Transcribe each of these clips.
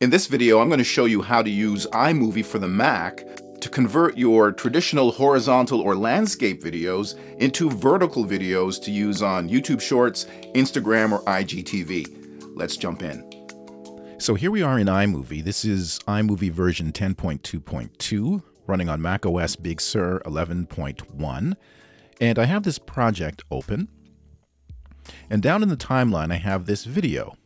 In this video, I'm going to show you how to use iMovie for the Mac to convert your traditional horizontal or landscape videos into vertical videos to use on YouTube Shorts, Instagram, or IGTV. Let's jump in. So here we are in iMovie. This is iMovie version 10.2.2 running on macOS Big Sur 11.1. And I have this project open. And down in the timeline, I have this video.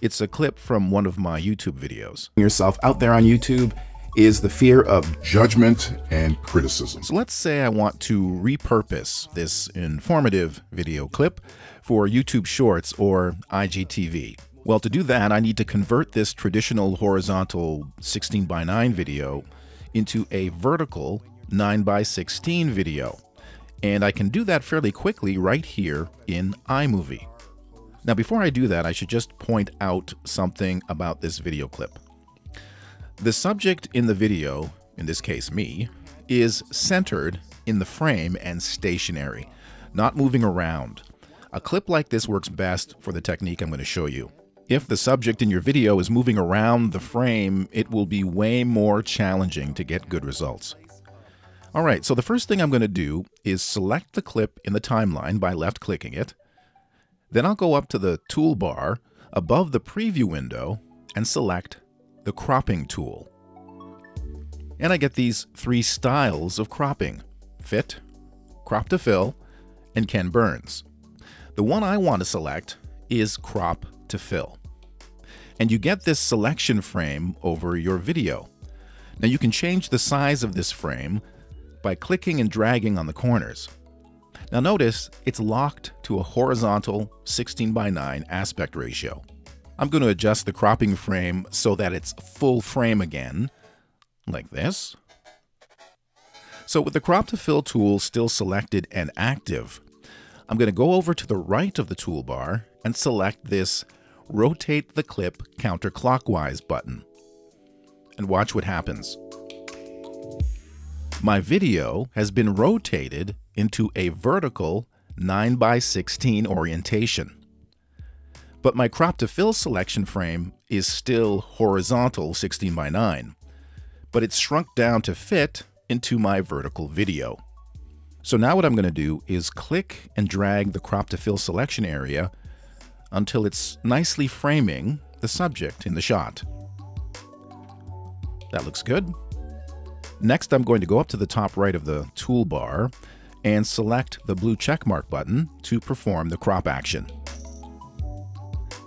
It's a clip from one of my YouTube videos. Yourself out there on YouTube is the fear of judgment and criticism. So let's say I want to repurpose this informative video clip for YouTube Shorts or IGTV. Well, to do that, I need to convert this traditional horizontal 16 by 9 video into a vertical 9 by 16 video. And I can do that fairly quickly right here in iMovie. Now, before I do that, I should just point out something about this video clip. The subject in the video, in this case me, is centered in the frame and stationary, not moving around. A clip like this works best for the technique I'm going to show you. If the subject in your video is moving around the frame, it will be way more challenging to get good results. All right, so the first thing I'm going to do is select the clip in the timeline by left-clicking it. Then I'll go up to the toolbar above the preview window and select the cropping tool. And I get these three styles of cropping, fit, crop to fill, and Ken Burns. The one I want to select is crop to fill. And you get this selection frame over your video. Now you can change the size of this frame by clicking and dragging on the corners. Now notice it's locked to a horizontal 16 by 9 aspect ratio. I'm going to adjust the cropping frame so that it's full frame again, like this. So with the crop to fill tool still selected and active, I'm going to go over to the right of the toolbar and select this rotate the clip counterclockwise button. And watch what happens. My video has been rotated into a vertical 9 by 16 orientation but my crop to fill selection frame is still horizontal 16 by 9, but it's shrunk down to fit into my vertical video. So now what I'm going to do is click and drag the crop to fill selection area until it's nicely framing the subject in the shot. That looks good. Next, I'm going to go up to the top right of the toolbar and select the blue checkmark button to perform the crop action.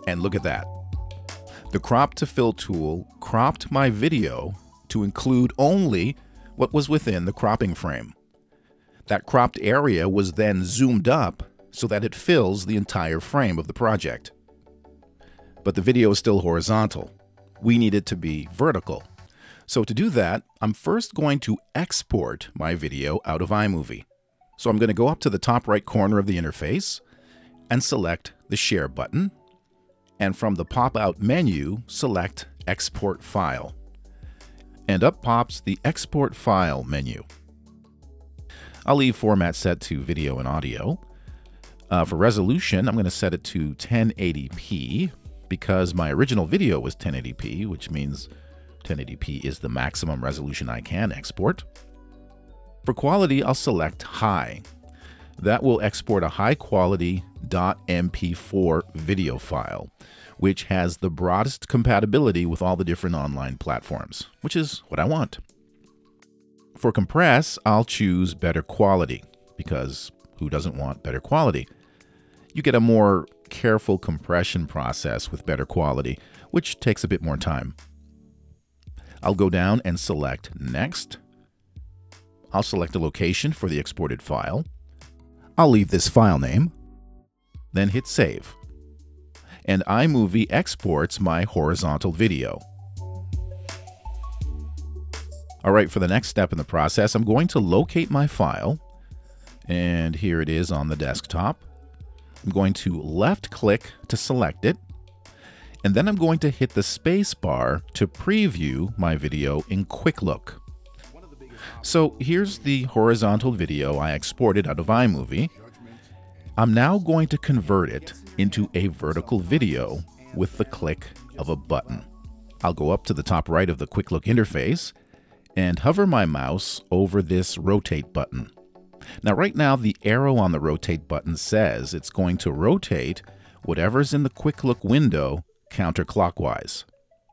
And look at that. The crop to fill tool cropped my video to include only what was within the cropping frame. That cropped area was then zoomed up so that it fills the entire frame of the project. But the video is still horizontal. We need it to be vertical. So to do that, I'm first going to export my video out of iMovie. So I'm going to go up to the top right corner of the interface and select the Share button and from the pop-out menu, select Export File. And up pops the Export File menu. I'll leave format set to video and audio. Uh, for resolution, I'm going to set it to 1080p because my original video was 1080p, which means 1080p is the maximum resolution I can export. For quality, I'll select high. That will export a high quality .mp4 video file, which has the broadest compatibility with all the different online platforms, which is what I want. For compress, I'll choose better quality, because who doesn't want better quality? You get a more careful compression process with better quality, which takes a bit more time. I'll go down and select Next. I'll select a location for the exported file. I'll leave this file name then hit Save. And iMovie exports my horizontal video. All right, for the next step in the process, I'm going to locate my file. And here it is on the desktop. I'm going to left click to select it. And then I'm going to hit the space bar to preview my video in Quick Look. So here's the horizontal video I exported out of iMovie. I'm now going to convert it into a vertical video with the click of a button. I'll go up to the top right of the Quick Look interface and hover my mouse over this rotate button. Now right now the arrow on the rotate button says it's going to rotate whatever's in the quick look window counterclockwise.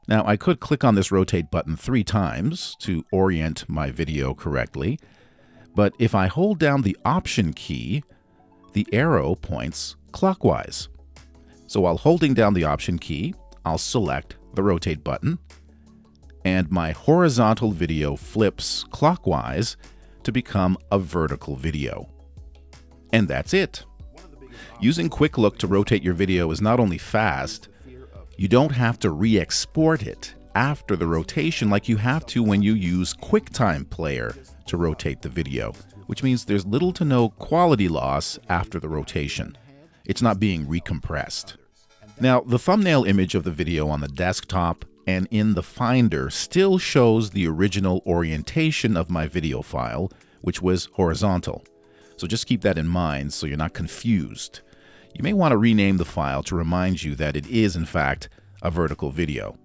Now I could click on this rotate button three times to orient my video correctly, but if I hold down the option key, the arrow points clockwise. So while holding down the option key, I'll select the rotate button and my horizontal video flips clockwise to become a vertical video. And that's it. Using Quick Look to rotate your video is not only fast, you don't have to re-export it after the rotation like you have to when you use QuickTime Player to rotate the video, which means there's little to no quality loss after the rotation. It's not being recompressed. Now, the thumbnail image of the video on the desktop and in the Finder still shows the original orientation of my video file, which was horizontal. So just keep that in mind so you're not confused. You may want to rename the file to remind you that it is, in fact, a vertical video.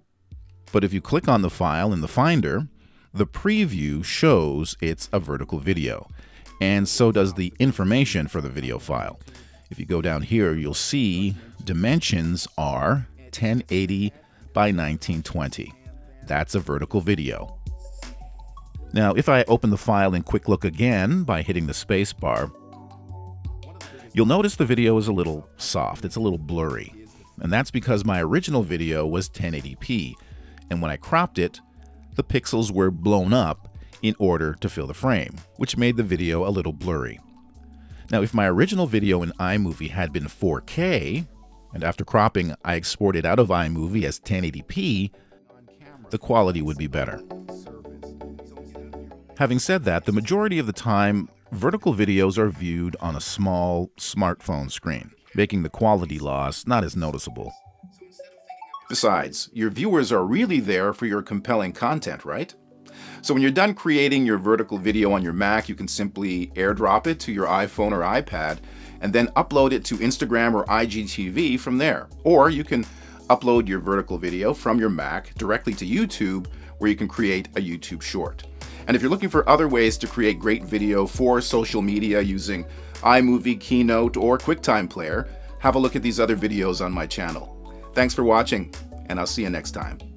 But if you click on the file in the Finder, the preview shows it's a vertical video, and so does the information for the video file. If you go down here, you'll see dimensions are 1080 by 1920. That's a vertical video. Now, if I open the file in Quick Look again by hitting the spacebar, you'll notice the video is a little soft, it's a little blurry. And that's because my original video was 1080p, and when I cropped it, the pixels were blown up in order to fill the frame, which made the video a little blurry. Now, if my original video in iMovie had been 4K, and after cropping I exported out of iMovie as 1080p, the quality would be better. Having said that, the majority of the time, vertical videos are viewed on a small smartphone screen, making the quality loss not as noticeable. Besides, your viewers are really there for your compelling content, right? So when you're done creating your vertical video on your Mac, you can simply airdrop it to your iPhone or iPad and then upload it to Instagram or IGTV from there. Or you can upload your vertical video from your Mac directly to YouTube where you can create a YouTube short. And if you're looking for other ways to create great video for social media using iMovie, Keynote, or QuickTime Player, have a look at these other videos on my channel. Thanks for watching, and I'll see you next time.